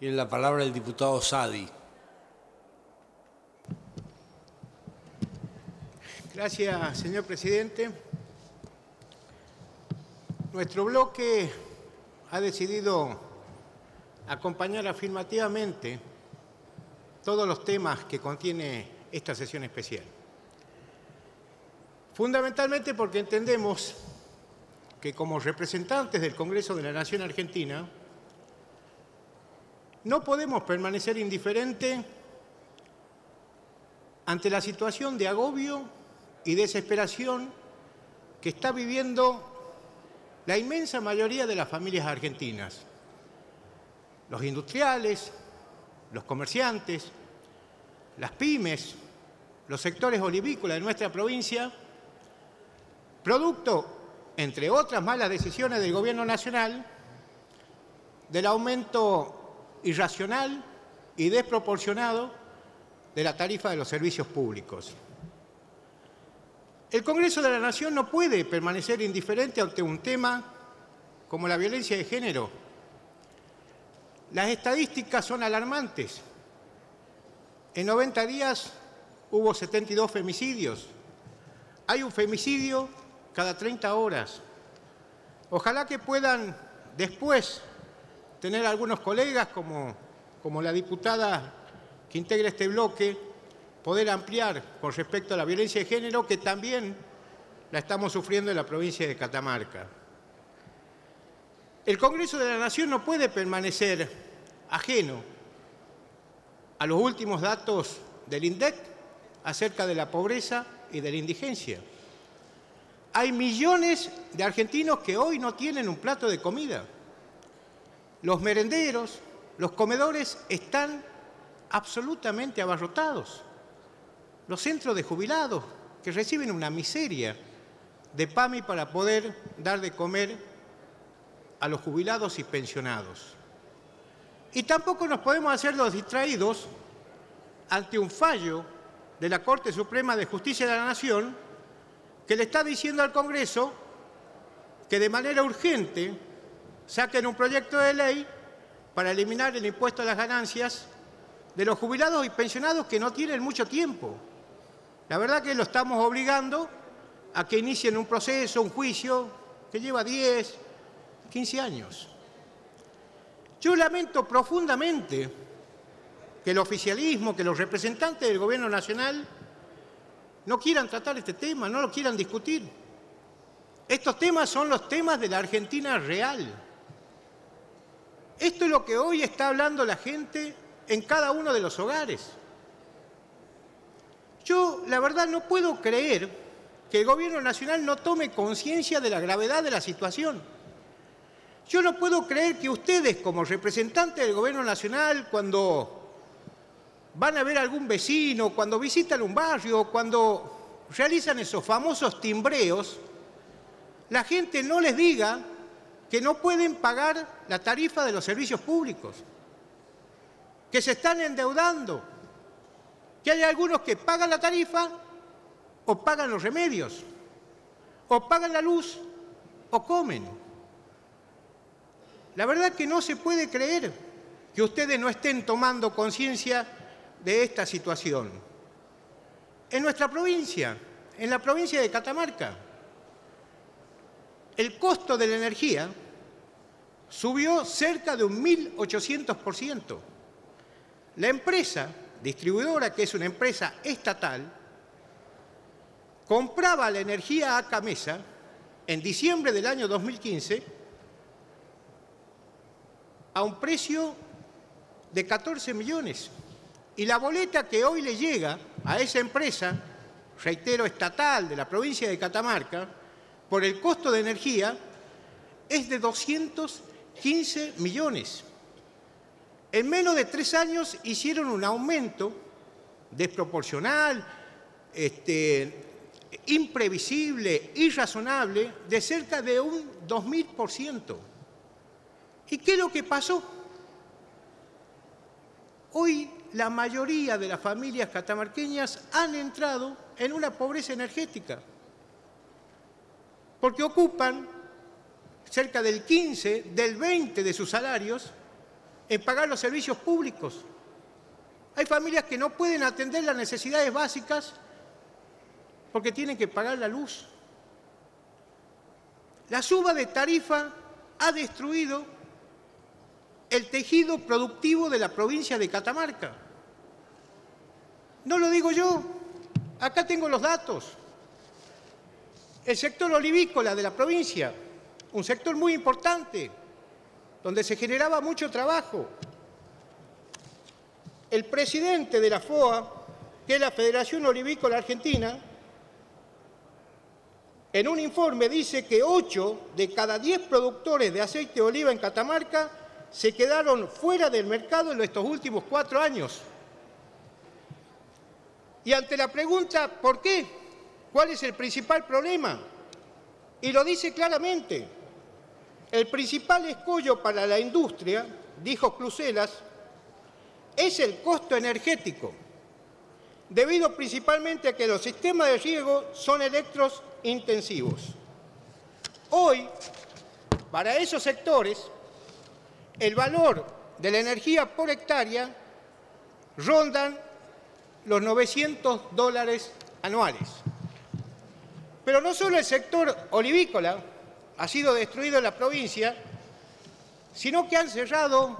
Tiene la palabra el diputado Sadi. Gracias, señor presidente. Nuestro bloque ha decidido acompañar afirmativamente todos los temas que contiene esta sesión especial. Fundamentalmente porque entendemos que como representantes del Congreso de la Nación Argentina, no podemos permanecer indiferentes ante la situación de agobio y desesperación que está viviendo la inmensa mayoría de las familias argentinas. Los industriales, los comerciantes, las pymes, los sectores olivícolas de nuestra provincia, producto, entre otras malas decisiones del Gobierno Nacional, del aumento irracional y desproporcionado de la tarifa de los servicios públicos. El Congreso de la Nación no puede permanecer indiferente ante un tema como la violencia de género. Las estadísticas son alarmantes. En 90 días hubo 72 femicidios. Hay un femicidio cada 30 horas. Ojalá que puedan después tener algunos colegas como, como la diputada que integra este bloque poder ampliar con respecto a la violencia de género que también la estamos sufriendo en la provincia de Catamarca. El Congreso de la Nación no puede permanecer ajeno a los últimos datos del INDEC acerca de la pobreza y de la indigencia. Hay millones de argentinos que hoy no tienen un plato de comida. Los merenderos, los comedores están absolutamente abarrotados los centros de jubilados, que reciben una miseria de PAMI para poder dar de comer a los jubilados y pensionados. Y tampoco nos podemos hacer los distraídos ante un fallo de la Corte Suprema de Justicia de la Nación que le está diciendo al Congreso que de manera urgente saquen un proyecto de ley para eliminar el impuesto a las ganancias de los jubilados y pensionados que no tienen mucho tiempo. La verdad que lo estamos obligando a que inicien un proceso, un juicio que lleva 10, 15 años. Yo lamento profundamente que el oficialismo, que los representantes del Gobierno Nacional no quieran tratar este tema, no lo quieran discutir. Estos temas son los temas de la Argentina real. Esto es lo que hoy está hablando la gente en cada uno de los hogares. Yo, la verdad, no puedo creer que el Gobierno Nacional no tome conciencia de la gravedad de la situación. Yo no puedo creer que ustedes, como representantes del Gobierno Nacional, cuando van a ver a algún vecino, cuando visitan un barrio, cuando realizan esos famosos timbreos, la gente no les diga que no pueden pagar la tarifa de los servicios públicos, que se están endeudando, que hay algunos que pagan la tarifa o pagan los remedios, o pagan la luz o comen. La verdad que no se puede creer que ustedes no estén tomando conciencia de esta situación. En nuestra provincia, en la provincia de Catamarca, el costo de la energía subió cerca de un 1.800%. La empresa distribuidora, que es una empresa estatal, compraba la energía a Camesa en diciembre del año 2015 a un precio de 14 millones. Y la boleta que hoy le llega a esa empresa, reitero, estatal de la provincia de Catamarca, por el costo de energía, es de 215 millones. En menos de tres años hicieron un aumento desproporcional, este, imprevisible, irrazonable, de cerca de un 2.000%. ¿Y qué es lo que pasó? Hoy la mayoría de las familias catamarqueñas han entrado en una pobreza energética, porque ocupan cerca del 15, del 20 de sus salarios en pagar los servicios públicos. Hay familias que no pueden atender las necesidades básicas porque tienen que pagar la luz. La suba de tarifa ha destruido el tejido productivo de la provincia de Catamarca. No lo digo yo, acá tengo los datos. El sector olivícola de la provincia, un sector muy importante, donde se generaba mucho trabajo. El presidente de la FOA, que es la Federación Olivícola Argentina, en un informe dice que 8 de cada 10 productores de aceite de oliva en Catamarca se quedaron fuera del mercado en estos últimos cuatro años. Y ante la pregunta, ¿por qué? ¿Cuál es el principal problema? Y lo dice claramente. El principal escollo para la industria, dijo Cluselas, es el costo energético, debido principalmente a que los sistemas de riego son electros intensivos. Hoy, para esos sectores, el valor de la energía por hectárea rondan los 900 dólares anuales. Pero no solo el sector olivícola ha sido destruido en la provincia, sino que han cerrado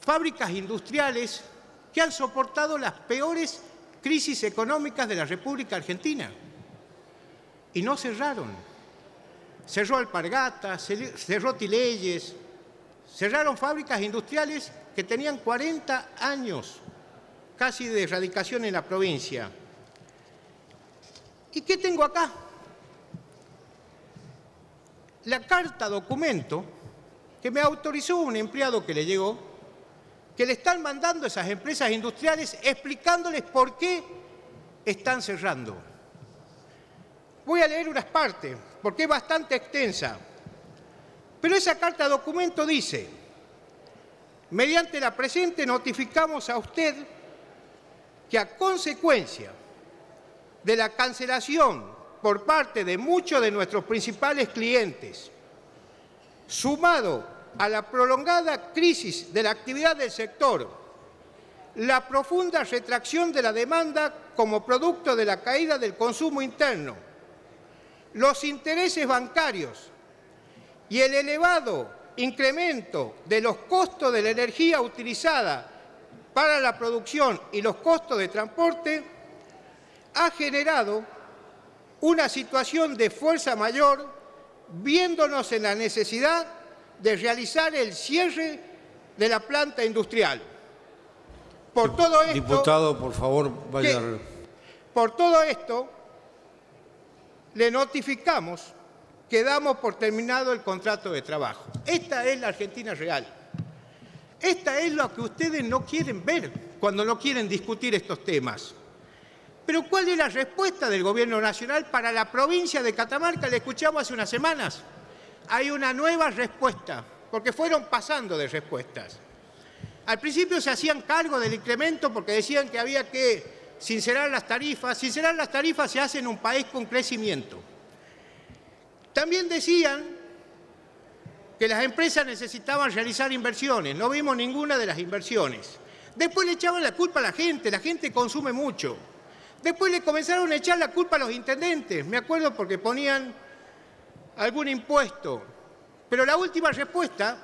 fábricas industriales que han soportado las peores crisis económicas de la República Argentina. Y no cerraron. Cerró Alpargata, cerró Tileyes, cerraron fábricas industriales que tenían 40 años casi de erradicación en la provincia. ¿Y qué tengo acá? La carta documento que me autorizó un empleado que le llegó, que le están mandando esas empresas industriales explicándoles por qué están cerrando. Voy a leer unas partes, porque es bastante extensa. Pero esa carta documento dice, mediante la presente notificamos a usted que a consecuencia de la cancelación por parte de muchos de nuestros principales clientes, sumado a la prolongada crisis de la actividad del sector, la profunda retracción de la demanda como producto de la caída del consumo interno, los intereses bancarios y el elevado incremento de los costos de la energía utilizada para la producción y los costos de transporte ha generado una situación de fuerza mayor, viéndonos en la necesidad de realizar el cierre de la planta industrial. Por todo esto, Diputado, por favor, vaya. por todo esto, le notificamos que damos por terminado el contrato de trabajo. Esta es la Argentina real. Esta es lo que ustedes no quieren ver cuando no quieren discutir estos temas. Pero ¿cuál es la respuesta del Gobierno Nacional para la provincia de Catamarca? Le escuchamos hace unas semanas. Hay una nueva respuesta, porque fueron pasando de respuestas. Al principio se hacían cargo del incremento porque decían que había que sincerar las tarifas. Sincerar las tarifas se hace en un país con crecimiento. También decían que las empresas necesitaban realizar inversiones. No vimos ninguna de las inversiones. Después le echaban la culpa a la gente, la gente consume mucho. Después le comenzaron a echar la culpa a los intendentes, me acuerdo porque ponían algún impuesto. Pero la última respuesta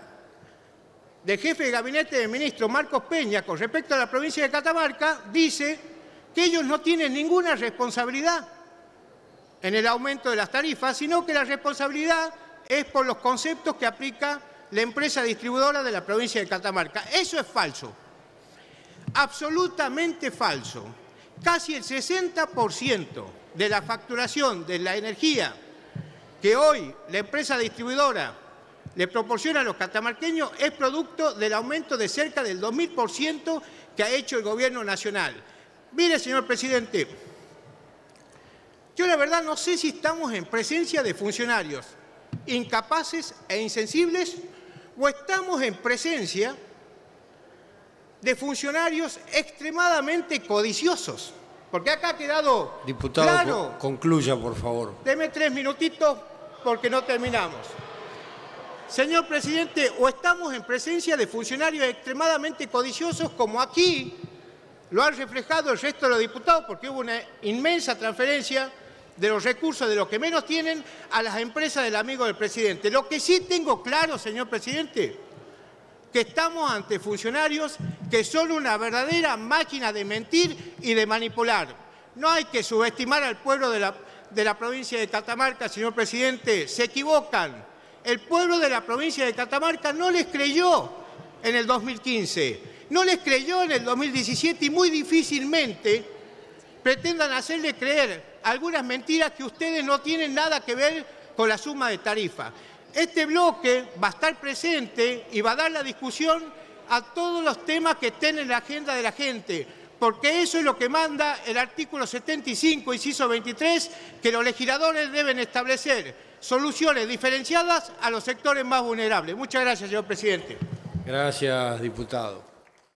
del jefe de gabinete del ministro Marcos Peña con respecto a la provincia de Catamarca dice que ellos no tienen ninguna responsabilidad en el aumento de las tarifas, sino que la responsabilidad es por los conceptos que aplica la empresa distribuidora de la provincia de Catamarca. Eso es falso, absolutamente falso. Casi el 60% de la facturación de la energía que hoy la empresa distribuidora le proporciona a los catamarqueños es producto del aumento de cerca del 2.000% que ha hecho el gobierno nacional. Mire, señor presidente, yo la verdad no sé si estamos en presencia de funcionarios incapaces e insensibles o estamos en presencia de funcionarios extremadamente codiciosos. Porque acá ha quedado Diputado, concluya, por favor. Deme tres minutitos porque no terminamos. Señor presidente, o estamos en presencia de funcionarios extremadamente codiciosos como aquí lo han reflejado el resto de los diputados porque hubo una inmensa transferencia de los recursos de los que menos tienen a las empresas del amigo del presidente. Lo que sí tengo claro, señor presidente, que estamos ante funcionarios que son una verdadera máquina de mentir y de manipular. No hay que subestimar al pueblo de la, de la provincia de Catamarca, señor presidente, se equivocan. El pueblo de la provincia de Catamarca no les creyó en el 2015, no les creyó en el 2017 y muy difícilmente pretendan hacerle creer algunas mentiras que ustedes no tienen nada que ver con la suma de tarifa. Este bloque va a estar presente y va a dar la discusión a todos los temas que estén en la agenda de la gente, porque eso es lo que manda el artículo 75, inciso 23, que los legisladores deben establecer soluciones diferenciadas a los sectores más vulnerables. Muchas gracias, señor presidente. Gracias, diputado.